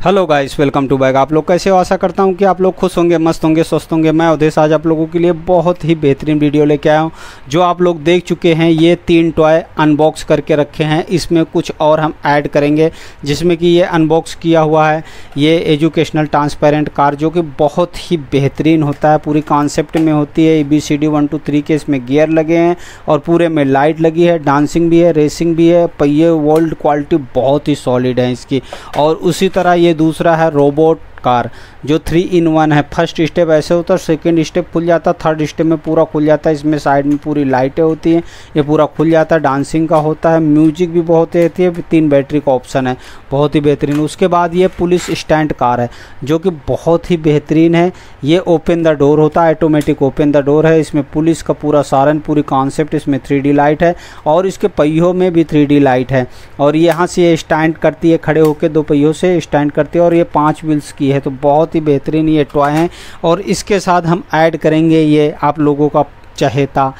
Hello guys welcome to bag आप लोग कैसे हो? आशा करता हूँ कि आप लोग खुश होंगे, मस्त होंगे, स्वस्थ होंगे। मैं उदेश, आज आप लोगों के लिए बहुत ही बेहतरीन वीडियो लेके आया हूँ, जो आप लोग देख चुके हैं। ये तीन टॉय अनबॉक्स करके रखे हैं। इसमें कुछ और हम ऐड करेंगे, जिसमें कि ये अनबॉक्स किया हुआ है। ये एजुकेशनल ट्रांसपेरेंट कार जो कि बहुत ही बेहतरीन होता है। पूरी कॉन्सेप्ट में होती है। A B C D one two three के इसमें गियर लगे हैं और पूरे में लाइट लगी है। डांसिंग भी है रेसिंग भी है। पहिए वर्ल्ड क्वालिटी बहुत ही सॉलिड है इसकी। और उसी तरह ये ये दूसरा है रोबोट कार। जो थ्री इन वन है फ़र्स्ट स्टेप ऐसे होता है सेकेंड स्टेप खुल जाता है थर्ड स्टेप में पूरा खुल जाता है, इसमें साइड में पूरी लाइटें होती हैं, ये पूरा खुल जाता है डांसिंग का होता है म्यूज़िक भी बहुत रहती है, तीन बैटरी का ऑप्शन है, बहुत ही बेहतरीन। उसके बाद ये पुलिस स्टैंड कार है, जो कि बहुत ही बेहतरीन है। ये ओपन द डोर होता है ऑटोमेटिक ओपन द डोर है, इसमें पुलिस का पूरा सारन पूरी कॉन्सेप्ट इसमें थ्री लाइट है, और इसके पहियों में भी थ्री लाइट है। और यहाँ से ये स्टैंड करती है, खड़े होकर दो पहियों से स्टैंड करती है, और ये पाँच व्हील्स की है तो बहुत ही बेहतरीन ये टॉय हैं और इसके साथ हम ऐड करेंगे ये आप लोगों का चहेता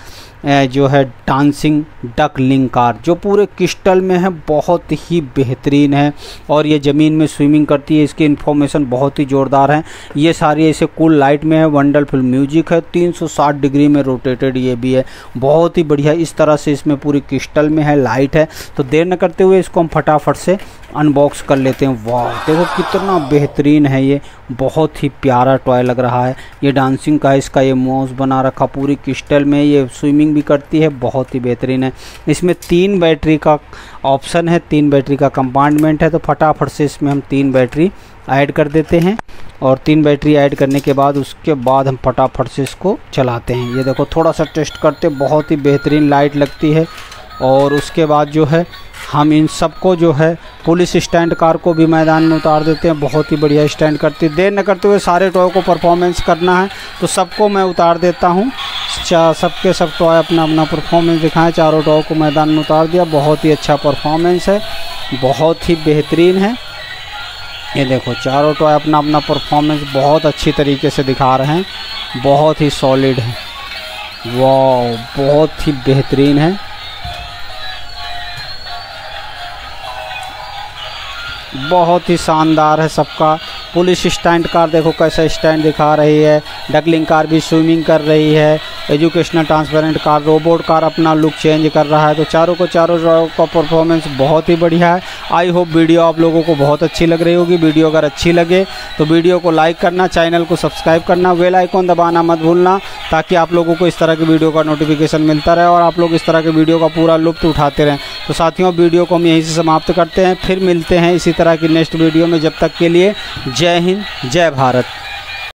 जो है डांसिंग डक लिंग कार जो पूरे क्रिस्टल में है, बहुत ही बेहतरीन है और ये ज़मीन में स्विमिंग करती है, इसकी इन्फॉर्मेशन बहुत ही ज़ोरदार है। ये सारी ऐसे कूल लाइट में है वंडरफुल म्यूज़िक है 360 डिग्री में रोटेटेड ये भी है। बहुत ही बढ़िया, इस तरह से इसमें पूरी क्रिस्टल में है लाइट है। तो देर न करते हुए इसको हम फटाफट से अनबॉक्स कर लेते हैं। वाह, देखो कितना बेहतरीन है ये। बहुत ही प्यारा टॉय लग रहा है। ये डांसिंग का इसका ये मोज बना रखा, पूरी क्रिस्टल में ये स्विमिंग भी करती है। बहुत ही बेहतरीन है। इसमें तीन बैटरी का ऑप्शन है, तीन बैटरी का कंपार्टमेंट है। तो फटाफट से इसमें हम तीन बैटरी ऐड कर देते हैं और तीन बैटरी ऐड करने के बाद उसके बाद हम फटाफट से इसको चलाते हैं। ये देखो, थोड़ा सा टेस्ट करते, बहुत ही बेहतरीन लाइट लगती है। और उसके बाद जो है हम इन सबको जो है पुलिस स्टैंड कार को भी मैदान में उतार देते हैं। बहुत ही बढ़िया स्टैंड करती है। देर न करते हुए सारे टॉय को परफॉर्मेंस करना है। तो सबको मैं उतार देता हूँ। सबके सब टॉय अपना अपना परफॉर्मेंस दिखाएँ। चारों टॉय को मैदान में उतार दिया। बहुत ही अच्छा परफॉर्मेंस है। बहुत ही बेहतरीन है। ये देखो, चारों टॉय अपना अपना परफॉर्मेंस बहुत अच्छी तरीके से दिखा रहे हैं। बहुत ही सॉलिड है। वाह बहुत ही बेहतरीन है। बहुत ही शानदार है सबका। पुलिस स्टैंड कार देखो कैसा स्टैंड दिखा रही है। डकलिंग कार भी स्विमिंग कर रही है। Educational transparent car robot car अपना लुक चेंज कर रहा है। तो चारों को चारों का परफॉर्मेंस बहुत ही बढ़िया है। आई होप वीडियो आप लोगों को बहुत अच्छी लग रही होगी। वीडियो अगर अच्छी लगे तो वीडियो को लाइक करना चैनल को सब्सक्राइब करना वेल आइकॉन दबाना मत भूलना, ताकि आप लोगों को इस तरह की वीडियो का नोटिफिकेशन मिलता रहे और आप लोग इस तरह के वीडियो का पूरा लुप्त उठाते रहें। तो साथियों, वीडियो को हम यहीं से समाप्त करते हैं। फिर मिलते हैं इसी तरह की नेक्स्ट वीडियो में। जब तक के लिए जय हिंद, जय भारत।